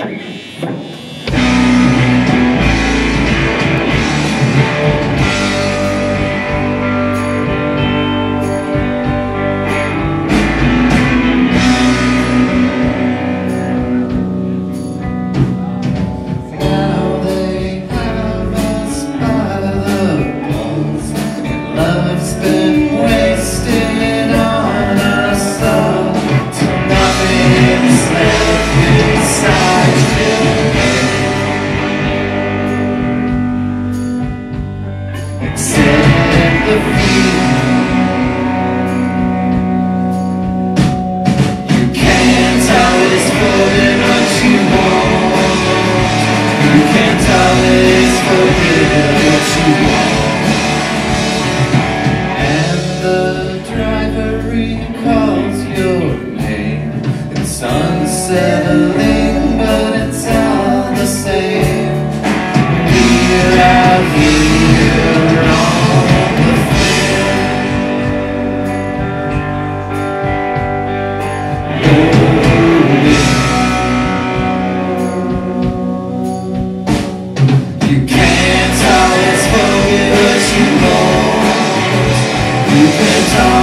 Peace. if you. show.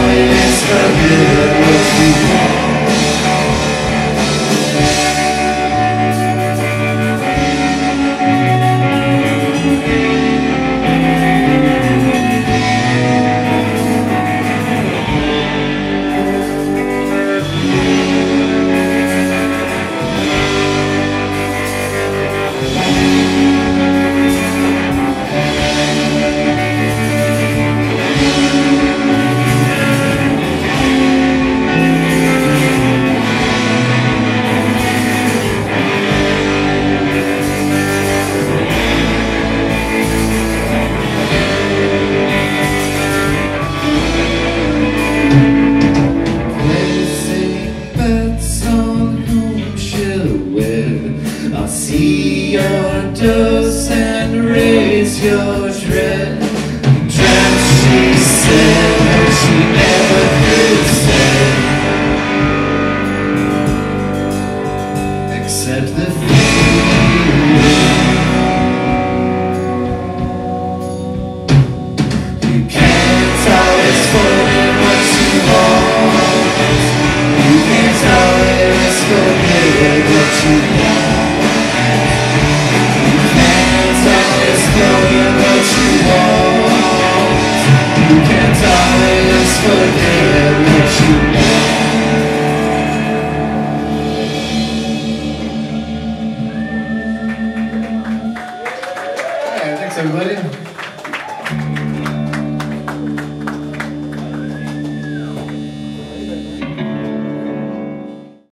See your dose and raise your dread. Все говорим?